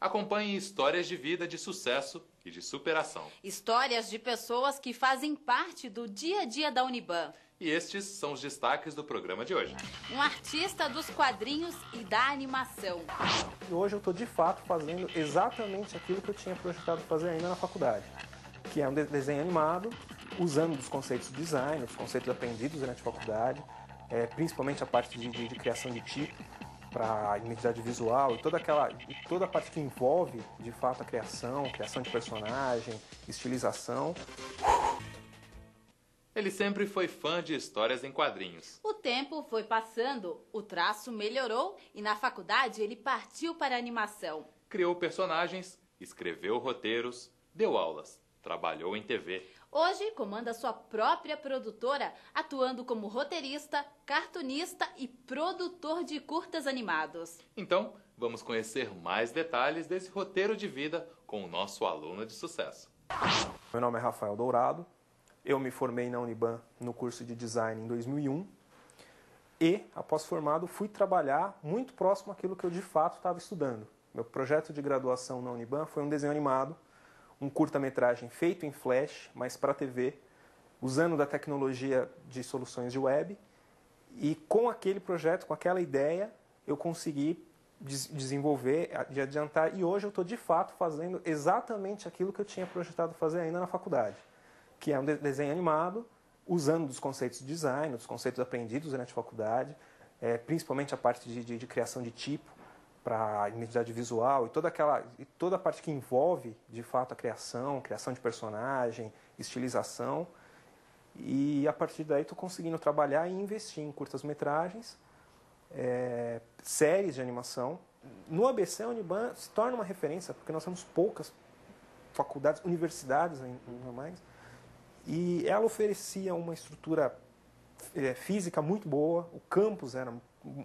Acompanhe histórias de vida de sucesso e de superação. Histórias de pessoas que fazem parte do dia a dia da Uniban. E estes são os destaques do programa de hoje. Um artista dos quadrinhos e da animação. E hoje eu estou de fato fazendo exatamente aquilo que eu tinha projetado fazer ainda na faculdade, que é um desenho animado, usando os conceitos de design, os conceitos aprendidos durante a faculdade, é, principalmente a parte de, de, de criação de tipo para identidade visual e toda aquela e toda a parte que envolve de fato a criação, criação de personagem, estilização. Ele sempre foi fã de histórias em quadrinhos. O tempo foi passando, o traço melhorou e na faculdade ele partiu para a animação. Criou personagens, escreveu roteiros, deu aulas, trabalhou em TV. Hoje comanda sua própria produtora, atuando como roteirista, cartunista e produtor de curtas animados. Então, vamos conhecer mais detalhes desse roteiro de vida com o nosso aluno de sucesso. Meu nome é Rafael Dourado, eu me formei na Uniban no curso de design em 2001 e, após formado, fui trabalhar muito próximo àquilo que eu de fato estava estudando. Meu projeto de graduação na Uniban foi um desenho animado um curta-metragem feito em Flash, mas para TV, usando da tecnologia de soluções de web. E com aquele projeto, com aquela ideia, eu consegui desenvolver, de adiantar, e hoje eu estou de fato fazendo exatamente aquilo que eu tinha projetado fazer ainda na faculdade, que é um desenho animado, usando dos conceitos de design, dos conceitos aprendidos durante a faculdade, é, principalmente a parte de, de, de criação de tipo, para identidade visual e toda aquela e toda a parte que envolve de fato a criação, criação de personagem, estilização. E a partir daí estou conseguindo trabalhar e investir em curtas metragens, é, séries de animação. No ABC, a Uniban se torna uma referência, porque nós temos poucas faculdades, universidades ainda mais, e ela oferecia uma estrutura é, física muito boa, o campus era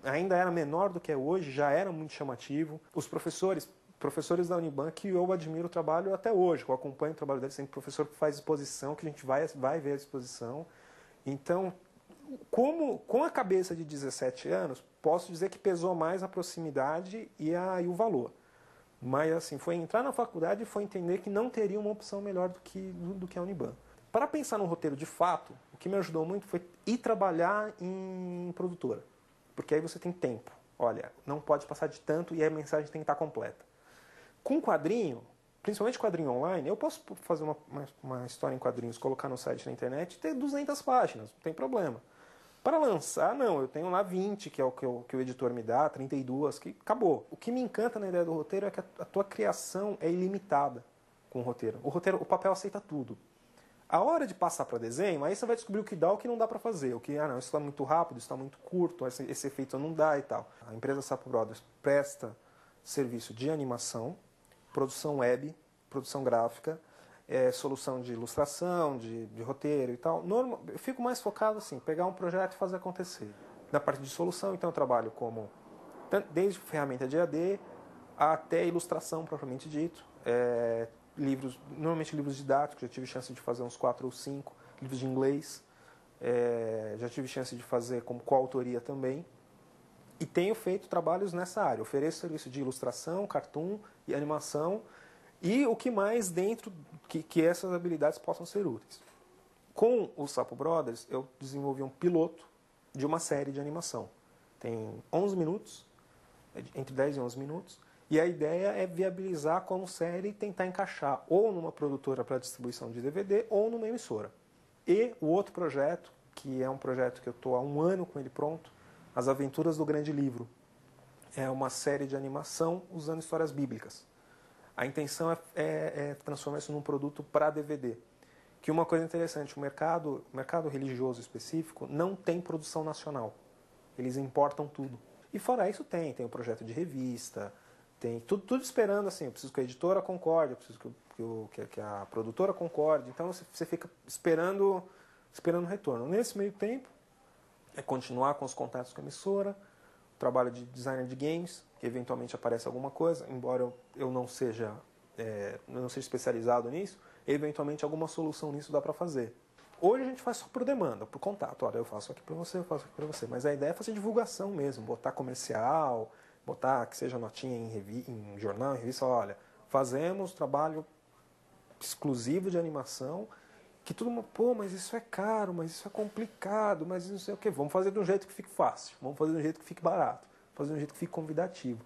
ainda era menor do que é hoje, já era muito chamativo. Os professores, professores da Uniban, que eu admiro o trabalho até hoje, eu acompanho o trabalho deles, tem professor que faz exposição, que a gente vai, vai ver a exposição. Então, como, com a cabeça de 17 anos, posso dizer que pesou mais a proximidade e, a, e o valor. Mas assim, foi entrar na faculdade e foi entender que não teria uma opção melhor do que, do, do que a Uniban. Para pensar no roteiro de fato, o que me ajudou muito foi ir trabalhar em produtora porque aí você tem tempo. Olha, não pode passar de tanto e a mensagem tem que estar completa. Com quadrinho, principalmente quadrinho online, eu posso fazer uma, uma, uma história em quadrinhos, colocar no site na internet e ter 200 páginas, não tem problema. Para lançar, não, eu tenho lá 20, que é o que, eu, que o editor me dá, 32, que acabou. O que me encanta na ideia do roteiro é que a, a tua criação é ilimitada com o roteiro. O roteiro, o papel aceita tudo. A hora de passar para desenho, aí você vai descobrir o que dá o que não dá para fazer. O que, ah, não, isso está muito rápido, isso está muito curto, esse, esse, efeito não dá e tal. A empresa Sapo Brothers presta serviço de animação, produção web, produção gráfica, é, solução de ilustração, de, de roteiro e tal. Normal, eu fico mais focado assim, pegar um projeto e fazer acontecer. Na parte de solução, então, eu trabalho como desde ferramenta de AD até ilustração propriamente dito. É, livros, normalmente livros didáticos, já tive chance de fazer uns quatro ou cinco, livros de inglês, é, já tive chance de fazer como coautoria também. E tenho feito trabalhos nessa área, ofereço serviço de ilustração, cartoon e animação, e o que mais dentro que, que essas habilidades possam ser úteis. Com o Sapo Brothers, eu desenvolvi um piloto de uma série de animação. Tem 11 minutos, entre 10 e 11 minutos, e a ideia é viabilizar como série e tentar encaixar ou numa produtora para distribuição de DVD ou numa emissora. E o outro projeto, que é um projeto que eu estou há um ano com ele pronto, As Aventuras do Grande Livro. É uma série de animação usando histórias bíblicas. A intenção é, é, é transformar isso num produto para DVD. Que uma coisa interessante, o mercado, o mercado religioso específico não tem produção nacional. Eles importam tudo. E fora isso tem, tem o projeto de revista, tem tudo, tudo esperando assim, eu preciso que a editora concorde, eu preciso que, que, que a produtora concorde, então você, você fica esperando esperando retorno. Nesse meio tempo, é continuar com os contatos com a emissora, trabalho de designer de games, que eventualmente aparece alguma coisa, embora eu, eu não seja é, não seja especializado nisso, eventualmente alguma solução nisso dá para fazer. Hoje a gente faz só por demanda, por contato. Olha, eu faço aqui para você, eu faço aqui para você. Mas a ideia é fazer divulgação mesmo, botar comercial, botar que seja notinha em, revi em jornal, em revista, olha, fazemos trabalho exclusivo de animação, que todo mundo, pô, mas isso é caro, mas isso é complicado, mas não sei o que, vamos fazer de um jeito que fique fácil, vamos fazer de um jeito que fique barato, fazer de um jeito que fique convidativo.